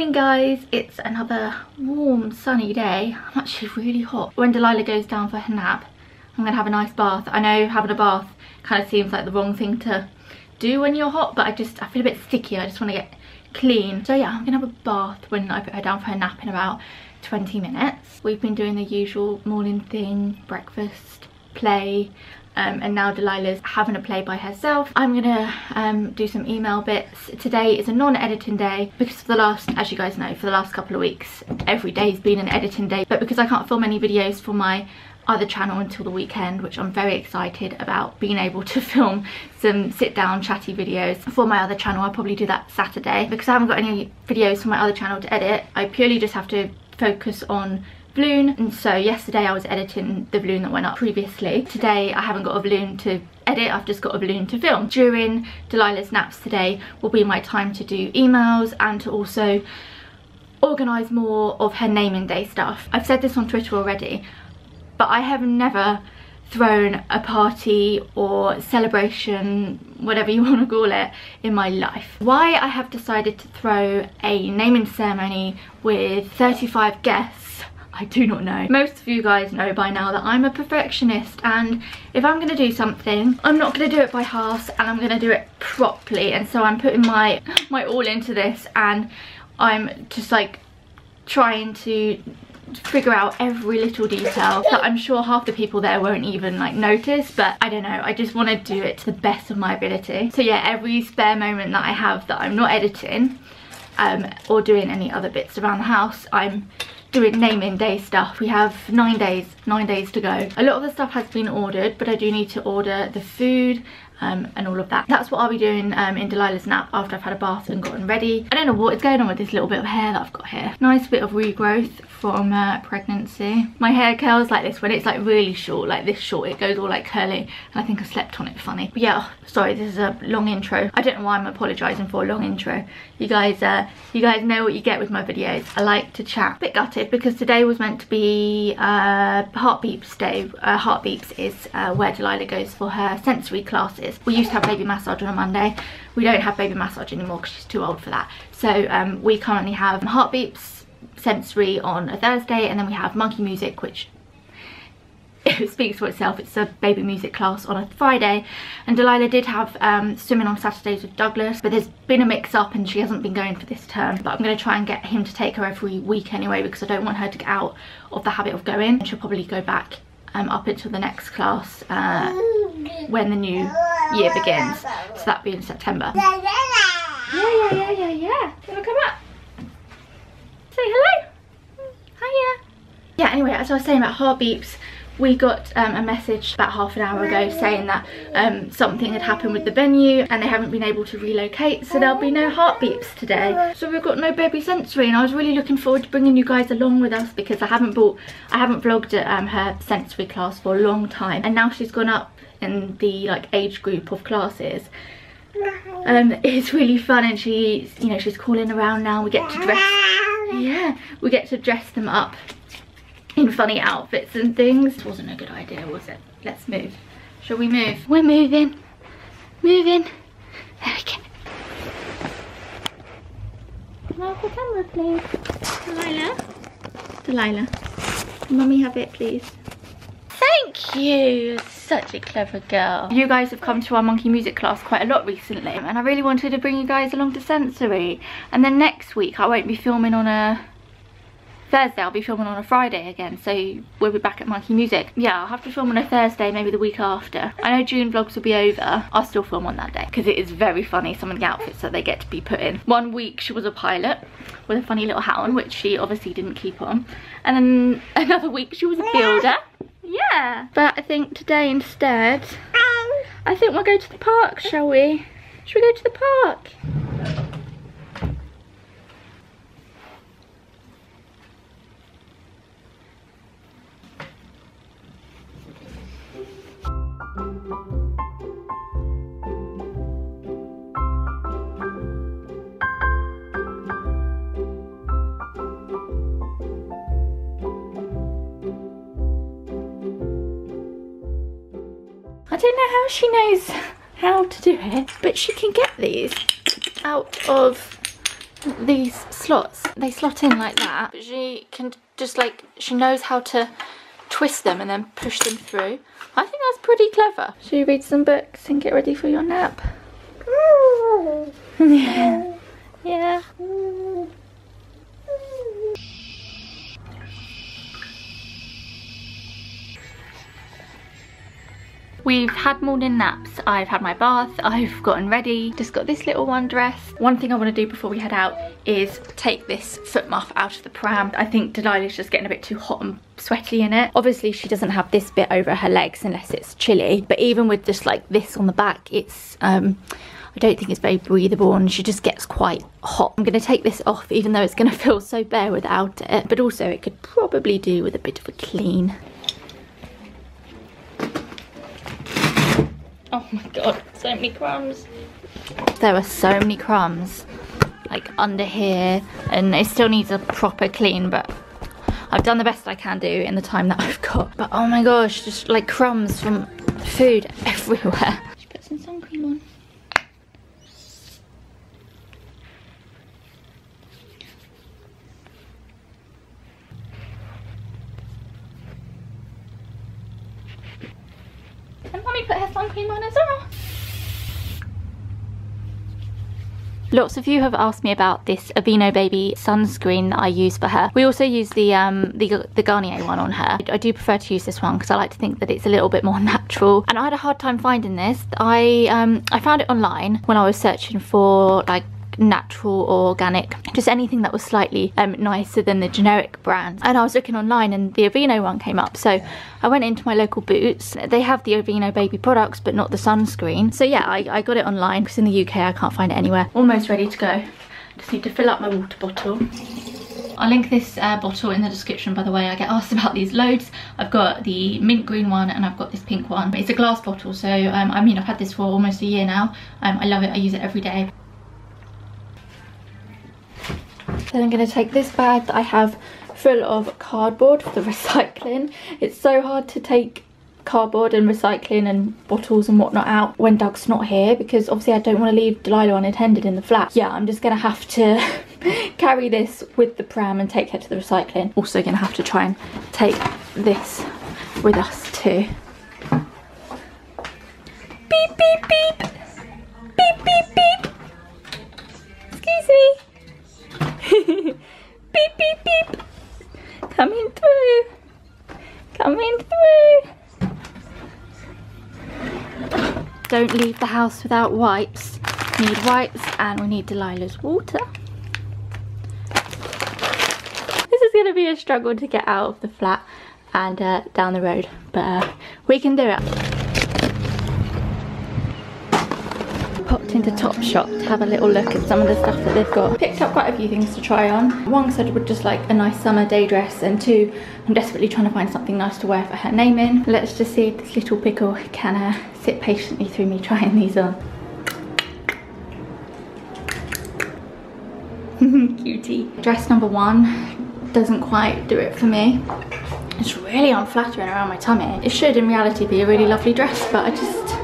Morning guys, it's another warm sunny day. I'm actually really hot. When Delilah goes down for her nap, I'm gonna have a nice bath. I know having a bath kind of seems like the wrong thing to do when you're hot, but I just, I feel a bit sticky. I just wanna get clean. So yeah, I'm gonna have a bath when I put her down for her nap in about 20 minutes. We've been doing the usual morning thing, breakfast, play, um, and now Delilah's having a play by herself. I'm gonna um, do some email bits. Today is a non-editing day because for the last, as you guys know, for the last couple of weeks, every day's been an editing day. But because I can't film any videos for my other channel until the weekend which I'm very excited about being able to film some sit down chatty videos for my other channel I'll probably do that Saturday because I haven't got any videos for my other channel to edit I purely just have to focus on Vlune and so yesterday I was editing the Vlune that went up previously. Today I haven't got a Vlune to edit, I've just got a Vlune to film. During Delilah's naps today will be my time to do emails and to also organise more of her naming day stuff. I've said this on Twitter already but I have never thrown a party or celebration, whatever you want to call it, in my life. Why I have decided to throw a naming ceremony with 35 guests I do not know. Most of you guys know by now that I'm a perfectionist and if I'm going to do something, I'm not going to do it by halves and I'm going to do it properly. And so I'm putting my, my all into this and I'm just like trying to figure out every little detail that I'm sure half the people there won't even like notice but I don't know. I just want to do it to the best of my ability. So yeah every spare moment that I have that I'm not editing um, or doing any other bits around the house I'm doing naming day stuff. We have nine days, nine days to go. A lot of the stuff has been ordered, but I do need to order the food um, and all of that. That's what I'll be doing um, in Delilah's nap after I've had a bath and gotten ready. I don't know what is going on with this little bit of hair that I've got here. Nice bit of regrowth from uh, pregnancy. My hair curls like this when it's like really short, like this short, it goes all like curly. And I think I slept on it funny. But yeah, sorry, this is a long intro. I don't know why I'm apologising for a long intro. You guys, uh, you guys know what you get with my videos. I like to chat. A bit gutted because today was meant to be uh, Hartbeeps day. Uh, Hartbeeps is uh, where Delilah goes for her sensory classes we used to have baby massage on a Monday. We don't have baby massage anymore because she's too old for that. So um, we currently have Hartbeeps, sensory on a Thursday and then we have monkey music which it speaks for itself. It's a baby music class on a friday. And delilah did have um, swimming on saturdays with douglas but there's been a mix up and she hasn't been going for this term. But i'm going to try and get him to take her every week anyway because i don't want her to get out of the habit of going. She'll probably go back um, up until the next class uh, when the new year begins. So that'll be in September. Yeah, yeah, yeah, yeah, yeah. You wanna come up? Say hello. Hiya. Yeah, anyway, as I was saying about Hartbeeps, we got um, a message about half an hour ago saying that um, something had happened with the venue and they haven't been able to relocate so there'll be no Hartbeeps today. So we've got no baby sensory and I was really looking forward to bringing you guys along with us because I haven't bought I haven't vlogged at um, her sensory class for a long time and now she's gone up in the like age group of classes. Um it's really fun and she's you know she's calling around now. We get to dress yeah we get to dress them up in funny outfits and things. This Wasn't a good idea, was it? Let's move. Shall we move? We're moving. Moving. There we go. Can the camera, please? Delilah? Delilah. Mummy have it, please. Thank you. Such a clever girl. You guys have come to our monkey music class quite a lot recently and I really wanted to bring you guys along to sensory. And then next week I won't be filming on a Thursday I'll be filming on a Friday again so we'll be back at Monkey Music. Yeah I'll have to film on a Thursday maybe the week after. I know June vlogs will be over. I'll still film on that day because it is very funny some of the outfits that they get to be put in. One week she was a pilot with a funny little hat on which she obviously didn't keep on and then another week she was a builder. Yeah but I think today instead um. I think we'll go to the park shall we? Should we go to the park? She knows how to do it, but she can get these out of these slots. They slot in like that, but she can just like, she knows how to twist them and then push them through. I think that's pretty clever. Should you read some books and get ready for your nap? yeah. Yeah. We've had morning naps, I've had my bath, I've gotten ready, just got this little one dressed. One thing I want to do before we head out is take this foot muff out of the pram. I think Delilah's just getting a bit too hot and sweaty in it. Obviously she doesn't have this bit over her legs unless it's chilly, but even with just like this on the back, it's um, I don't think it's very breathable and she just gets quite hot. I'm going to take this off even though it's going to feel so bare without it. But also it could probably do with a bit of a clean. Oh my god, so many crumbs. There are so many crumbs like under here and it still needs a proper clean but I've done the best I can do in the time that I've got. But oh my gosh, just like crumbs from food everywhere. Just put some sun cream on. And mommy put her sun cream on as well. Lots of you have asked me about this Aveeno Baby sunscreen that I use for her. We also use the um, the, the Garnier one on her. I do prefer to use this one because I like to think that it's a little bit more natural. And I had a hard time finding this. I um, I found it online when I was searching for like natural or organic just anything that was slightly um, nicer than the generic brands and I was looking online and the Aveeno one came up. So I went into my local Boots. They have the Aveeno baby products but not the sunscreen. So yeah I, I got it online because in the UK I can't find it anywhere. Almost ready to go. Just need to fill up my water bottle. I'll link this uh, bottle in the description by the way. I get asked about these loads. I've got the mint green one and I've got this pink one. It's a glass bottle so um, I mean I've had this for almost a year now. Um, I love it. I use it every day then I'm going to take this bag that I have full of cardboard for the recycling. It's so hard to take cardboard and recycling and bottles and whatnot out when Doug's not here because obviously I don't want to leave Delilah unattended in the flat. Yeah, I'm just going to have to carry this with the pram and take her to the recycling. Also going to have to try and take this with us too. Beep, beep, beep. Beep, beep, beep. beep, beep, beep. Coming through. Coming through. Don't leave the house without wipes. We need wipes and we need Delilah's water. This is going to be a struggle to get out of the flat and uh, down the road, but uh, we can do it. Popped into Topshop to have a little look at some of the stuff that they've got. Picked up quite a few things to try on. One said would just like a nice summer day dress and two, I'm desperately trying to find something nice to wear for her name in. Let's just see if this little pickle can uh, sit patiently through me trying these on. Cutie. Dress number one doesn't quite do it for me. It's really unflattering around my tummy. It should in reality be a really lovely dress, but I just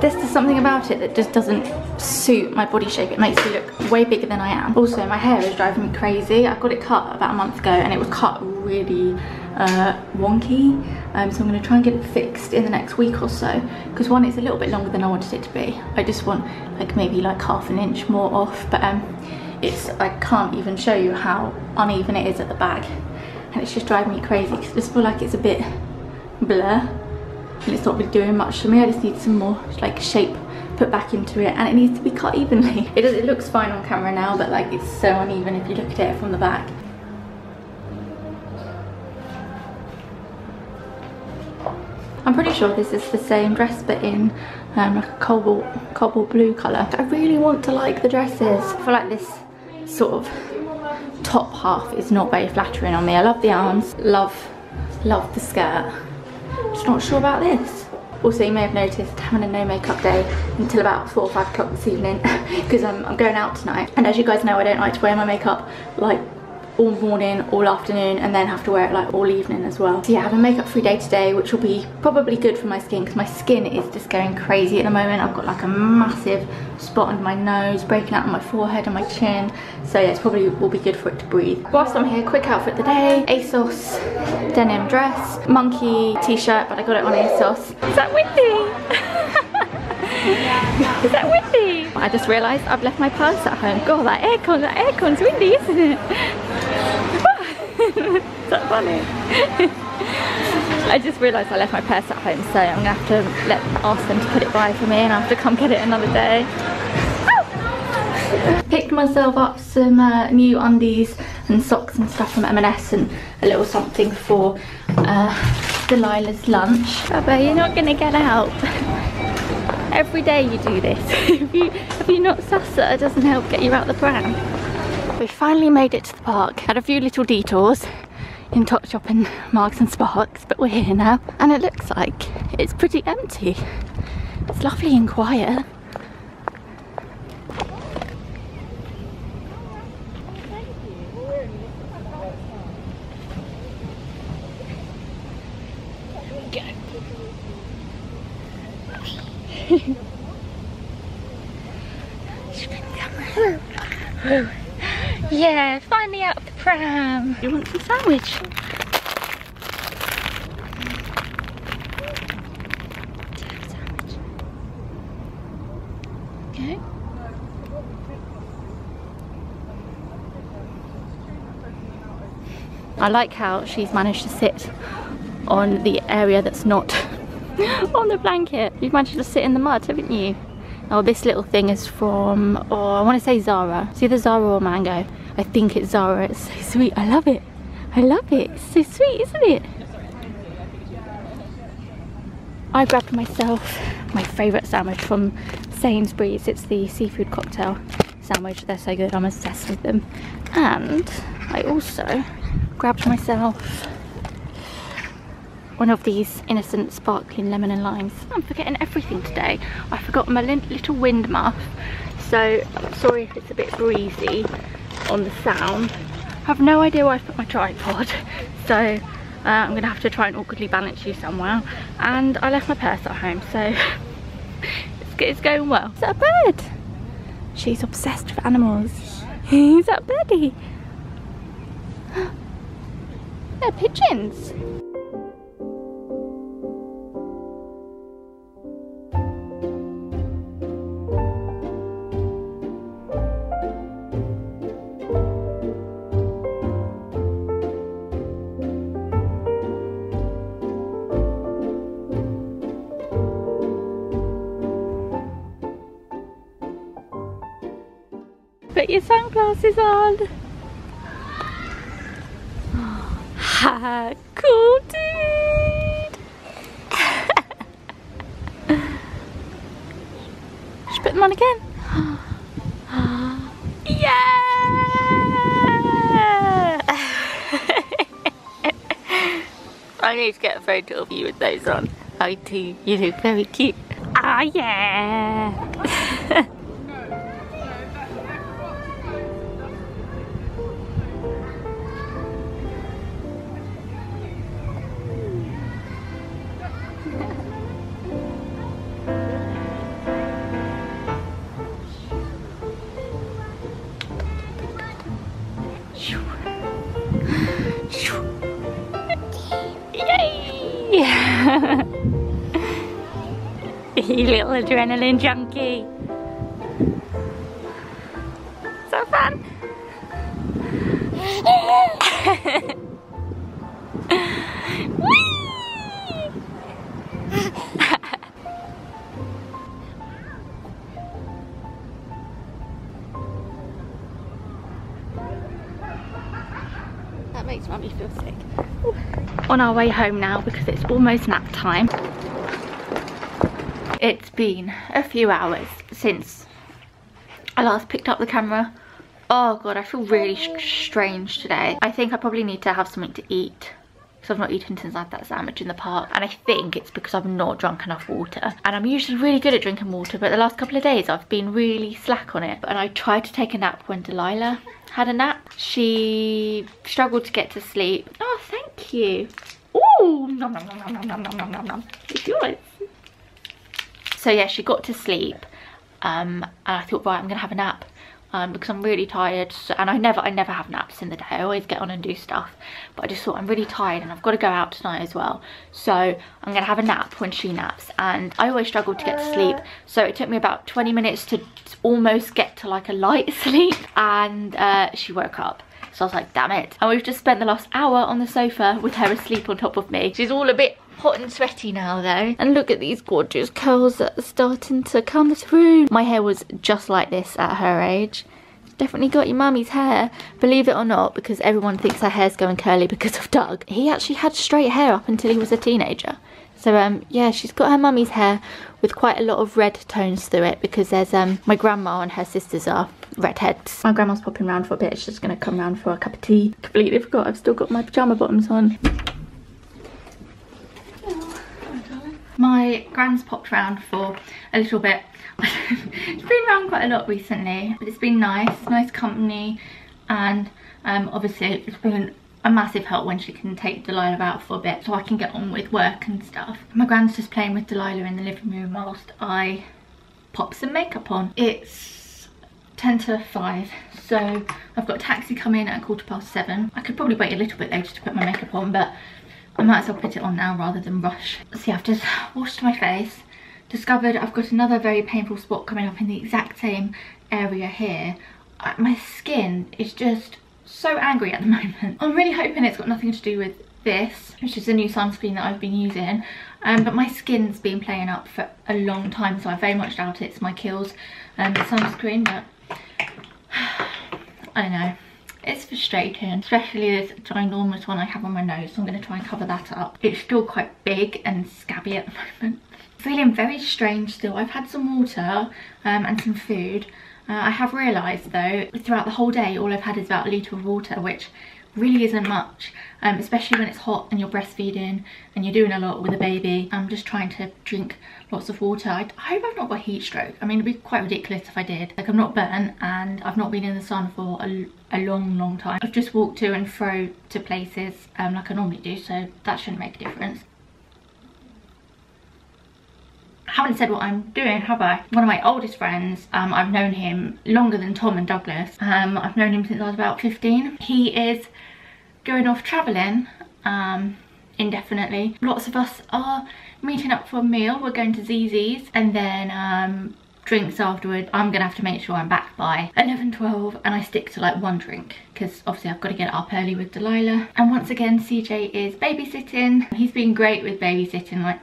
there's just something about it that just doesn't suit my body shape. It makes me look way bigger than I am. Also, my hair is driving me crazy. I got it cut about a month ago and it was cut really uh, wonky. Um, so I'm gonna try and get it fixed in the next week or so. Because one, it's a little bit longer than I wanted it to be. I just want like maybe like half an inch more off. But um, it's I can't even show you how uneven it is at the back. And it's just driving me crazy because I just feel like it's a bit blur and it's not really doing much for me. I just need some more like shape put back into it and it needs to be cut evenly. It, it looks fine on camera now but like it's so uneven if you look at it from the back. I'm pretty sure this is the same dress but in um, like a cobalt, cobalt blue colour. I really want to like the dresses. I feel like this sort of top half is not very flattering on me. I love the arms, love, love the skirt just not sure about this. Also, you may have noticed having a no makeup day until about 4 or 5 o'clock this evening because I'm, I'm, going out tonight. And as you guys know, I don't like to wear my makeup like all morning, all afternoon, and then have to wear it like all evening as well. So yeah, I have a makeup free day today, which will be probably good for my skin because my skin is just going crazy at the moment. I've got like a massive spot under my nose, breaking out on my forehead and my chin. So yeah, it's probably will be good for it to breathe. Whilst I'm here, quick outfit of the day. ASOS denim dress, Monki t-shirt, but I got it on ASOS. Is that windy? Is that windy? I just realised I've left my purse at home. God, that aircon, that aircon's windy, isn't it? Is that funny? I just realised I left my purse at home, so I'm gonna have to let ask them to put it by for me, and I have to come get it another day. Picked myself up some uh, new undies and socks and stuff from M&S and a little something for uh, Delilah's lunch. Baba, you're not gonna get out. Every day you do this. if, you, if you're not that it doesn't help get you out the pram. We finally made it to the park. Had a few little detours in Topshop and Marks and Sparks, but we're here now. And it looks like it's pretty empty. It's lovely and quiet. yeah, finally out of the pram. You want some sandwich? Okay. I like how she's managed to sit on the area that's not on the blanket. You've managed to sit in the mud, haven't you? Oh, this little thing is from, oh, I want to say Zara. It's either Zara or Mango. I think it's Zara. It's so sweet. I love it. I love it. It's so sweet, isn't it? I grabbed myself my favourite sandwich from Sainsbury's. It's the seafood cocktail sandwich. They're so good. I'm obsessed with them. And I also grabbed myself one of these innocent sparkling lemon and limes. I'm forgetting everything today. I forgot my little wind muff. So I'm sorry if it's a bit breezy on the sound. I have no idea where I've put my tripod. So uh, I'm gonna have to try and awkwardly balance you somewhere. And I left my purse at home, so it's, it's going well. Is that a bird? She's obsessed with animals. Is that birdie? They're pigeons. Put your sunglasses on. Ha, cool dude. Should put them on again. yeah! I need to get a photo of you with those on. I do. You look very cute. Ah, yeah. You little adrenaline junkie. So fun. that makes mummy feel sick. On our way home now because it's almost nap time. It's been a few hours since I last picked up the camera. Oh god, I feel really strange today. I think I probably need to have something to eat because I've not eaten since I had that sandwich in the park and I think it's because I've not drunk enough water and I'm usually really good at drinking water but the last couple of days I've been really slack on it and I tried to take a nap when Delilah had a nap. She struggled to get to sleep. Oh, thank you. Ooh, nom nom nom nom nom nom nom nom. It's yours. So yeah, she got to sleep um, and I thought, right, I'm gonna have a nap um, because I'm really tired so, and I never I never have naps in the day I always get on and do stuff but I just thought I'm really tired and I've got to go out tonight as well so I'm gonna have a nap when she naps and I always struggle to get to sleep so it took me about 20 minutes to almost get to like a light sleep and uh, she woke up so I was like, damn it. And we've just spent the last hour on the sofa with her asleep on top of me. She's all a bit hot and sweaty now though. And look at these gorgeous curls that are starting to come through. My hair was just like this at her age. Definitely got your mummy's hair, believe it or not, because everyone thinks her hair's going curly because of Doug. He actually had straight hair up until he was a teenager. So um, yeah, she's got her mummy's hair with quite a lot of red tones through it because there's um, my grandma and her sisters are redheads. My grandma's popping round for a bit. She's just going to come round for a cup of tea. Completely forgot I've still got my pyjama bottoms on. My grand's popped round for a little bit. it's been around quite a lot recently, but it's been nice, nice company, and um, obviously it's been a massive help when she can take Delilah out for a bit so I can get on with work and stuff. My grand's just playing with Delilah in the living room whilst I pop some makeup on. It's 10 to 5 so I've got a taxi coming at quarter past 7. I could probably wait a little bit later to put my makeup on but I might as well put it on now rather than rush. See, I've just washed my face, discovered I've got another very painful spot coming up in the exact same area here. My skin is just so angry at the moment. I'm really hoping it's got nothing to do with this, which is a new sunscreen that I've been using. Um, but my skin's been playing up for a long time, so I very much doubt it's my Kiehl's um, sunscreen, but I don't know. It's frustrating, especially this ginormous one I have on my nose, so I'm going to try and cover that up. It's still quite big and scabby at the moment. Feeling very strange still. I've had some water um, and some food. Uh, I have realised though, throughout the whole day, all I've had is about a litre of water, which really isn't much um, especially when it's hot and you're breastfeeding and you're doing a lot with a baby. I'm just trying to drink lots of water. I, I, hope i've not got heat stroke. I mean it'd be quite ridiculous if i did. Like i'm not burnt and i've not been in the sun for a, a long long time. I've just walked to and fro to places um, like i normally do so that shouldn't make a difference I haven't said what I'm doing, have I? One of my oldest friends, um, I've known him longer than Tom and Douglas. Um, I've known him since I was about 15. He is going off travelling um, indefinitely. Lots of us are meeting up for a meal. We're going to Zizzi's and then um, drinks afterward. I'm gonna have to make sure I'm back by 11, 12 and I stick to like one drink because obviously I've got to get up early with Delilah. And once again, CJ is babysitting. He's been great with babysitting. Like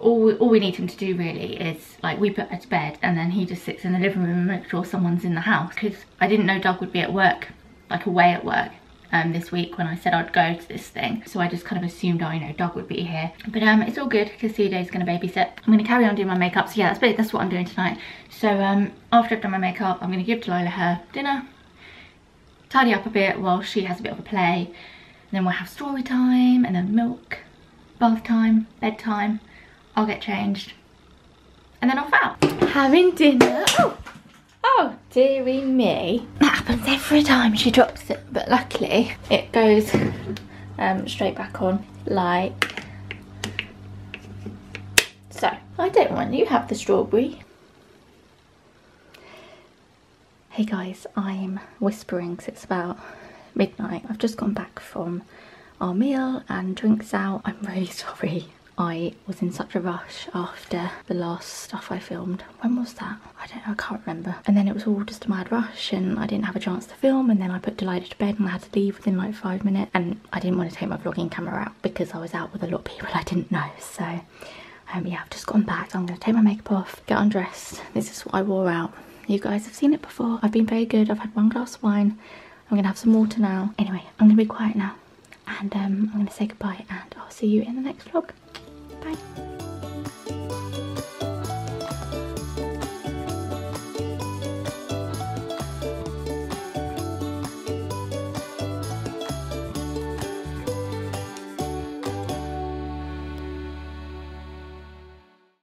all we, all we need him to do really is like we put her to bed and then he just sits in the living room and makes sure someone's in the house because I didn't know Doug would be at work like away at work um, this week when I said I'd go to this thing. So I just kind of assumed, oh, you know, Doug would be here. But um, it's all good because CJ's going to babysit. I'm going to carry on doing my makeup. So yeah, that's, that's what I'm doing tonight. So um, after I've done my makeup, I'm going to give Delilah her dinner, tidy up a bit while she has a bit of a play. And then we'll have story time and then milk, bath time, bedtime. I'll get changed. And then off out. Having dinner. Oh. Oh, dearie me. That happens every time she drops it, but luckily it goes um, straight back on like so. I don't want you have the strawberry. Hey guys, I'm whispering because it's about midnight. I've just gone back from our meal and drinks out. I'm really sorry I was in such a rush after the last stuff I filmed. When was that? I don't know, I can't remember. And then it was all just a mad rush and I didn't have a chance to film and then I put Delilah to bed and I had to leave within like five minutes and I didn't want to take my vlogging camera out because I was out with a lot of people I didn't know. So um, yeah, I've just gone back. I'm going to take my makeup off, get undressed. This is what I wore out. You guys have seen it before. I've been very good. I've had one glass of wine. I'm going to have some water now. Anyway, I'm going to be quiet now and um, I'm going to say goodbye and I'll see you in the next vlog. Bye.